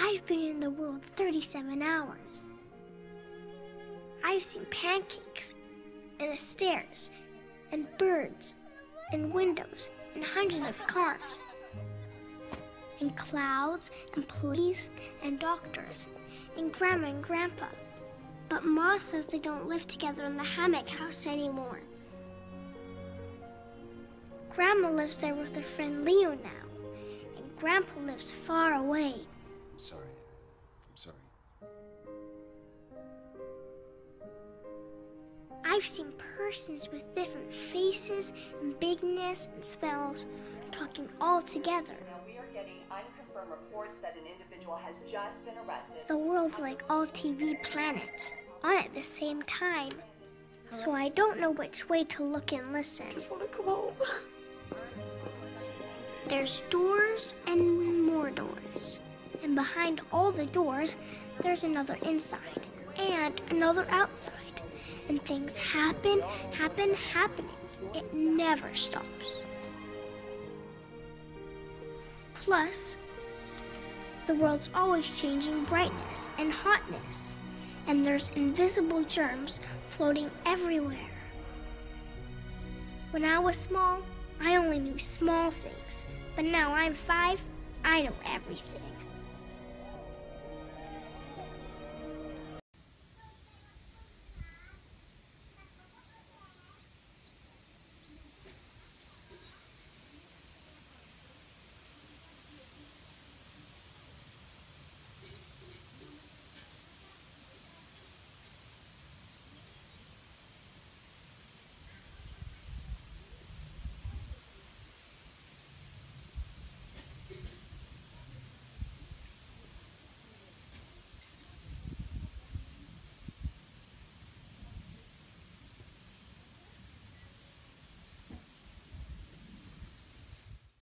I've been in the world 37 hours. I've seen pancakes and stairs and birds and windows and hundreds of cars and clouds and police and doctors and grandma and grandpa. But Ma says they don't live together in the hammock house anymore. Grandma lives there with her friend Leo now, and Grandpa lives far away. I'm sorry. I'm sorry. I've seen persons with different faces and bigness and spells talking all together. Now, we are getting unconfirmed reports that an individual has just been arrested. The world's like all TV planets, on at the same time. So I don't know which way to look and listen. just want to come home. There's doors and more doors. And behind all the doors, there's another inside and another outside. And things happen, happen, happening. It never stops. Plus, the world's always changing brightness and hotness. And there's invisible germs floating everywhere. When I was small, I only knew small things. But now I'm five, I know everything.